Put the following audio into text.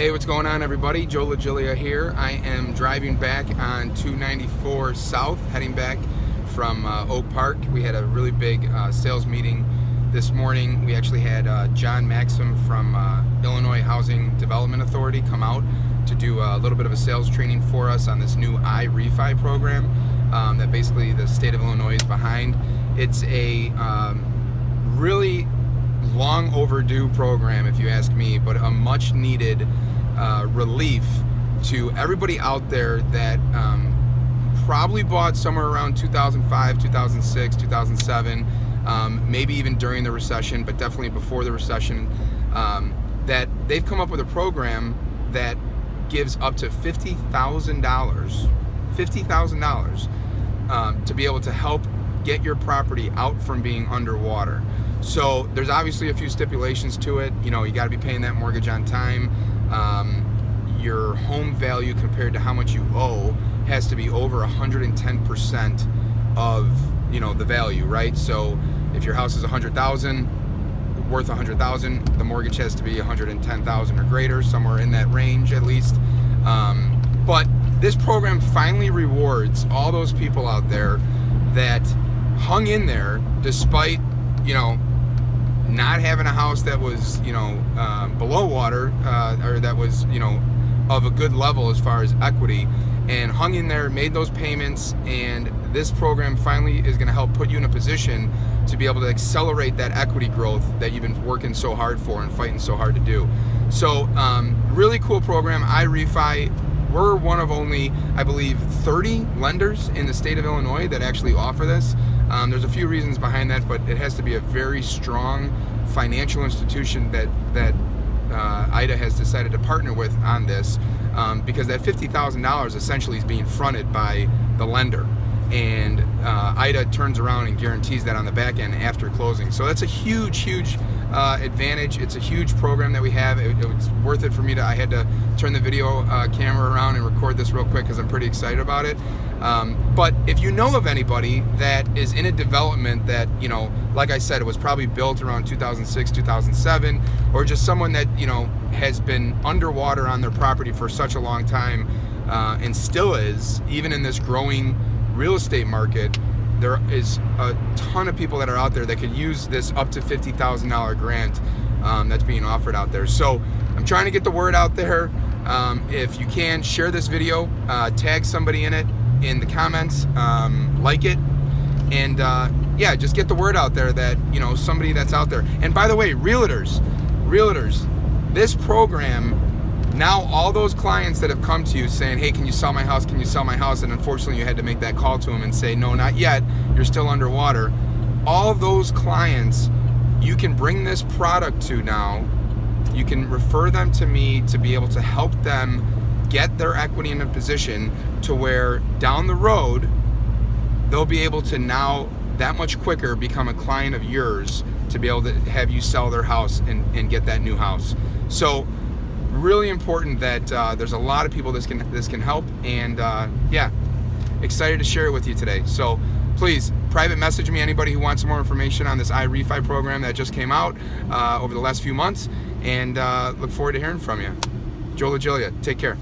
Hey, what's going on, everybody? Joe Lagilia here. I am driving back on 294 South, heading back from uh, Oak Park. We had a really big uh, sales meeting this morning. We actually had uh, John Maxim from uh, Illinois Housing Development Authority come out to do a little bit of a sales training for us on this new iRefi program um, that basically the state of Illinois is behind. It's a um, really long overdue program, if you ask me, but a much needed uh, relief to everybody out there that um, probably bought somewhere around 2005, 2006, 2007, um, maybe even during the recession, but definitely before the recession, um, that they've come up with a program that gives up to $50,000, $50,000 um, to be able to help get your property out from being underwater. So there's obviously a few stipulations to it. You know, you got to be paying that mortgage on time. Um, your home value compared to how much you owe has to be over 110% of you know the value right? So if your house is 100,000 worth 100,000 the mortgage has to be 110,000 or greater somewhere in that range at least. Um, but this program finally rewards all those people out there that hung in there despite you know not having a house that was you know uh, below water uh, or that was you know of a good level as far as equity. And hung in there made those payments and this program finally is going to help put you in a position to be able to accelerate that equity growth that you've been working so hard for and fighting so hard to do. So um, really cool program. iRefi we're one of only i believe 30 lenders in the state of illinois that actually offer this. Um, there's a few reasons behind that, but it has to be a very strong financial institution that that uh, IDA has decided to partner with on this, um, because that $50,000 essentially is being fronted by the lender and uh, IDA turns around and guarantees that on the back end after closing. So that's a huge, huge uh, advantage. It's a huge program that we have. It, it, was worth it for me to, I had to turn the video uh, camera around and record this real quick because I'm pretty excited about it. Um, but if you know of anybody that is in a development that, you know, like I said, it was probably built around 2006, 2007, or just someone that, you know, has been underwater on their property for such a long time uh, and still is, even in this growing real estate market, there is a ton of people that are out there that could use this up to $50,000 grant um, that's being offered out there. So I'm trying to get the word out there. Um, if you can, share this video, uh, tag somebody in it in the comments, um, like it, and uh, yeah, just get the word out there that, you know, somebody that's out there. And by the way, realtors, realtors, this program now all those clients that have come to you saying, hey, can you sell my house? Can you sell my house? And unfortunately, you had to make that call to them and say, no, not yet. You're still underwater. All those clients, you can bring this product to now. You can refer them to me to be able to help them get their equity in a position to where down the road, they'll be able to now that much quicker become a client of yours to be able to have you sell their house and, and get that new house. So really important that uh, there's a lot of people this can this can help and uh, yeah excited to share it with you today. So please private message me anybody who wants more information on this iRefi program that just came out uh, over the last few months and uh, look forward to hearing from you. Joe Lagilia take care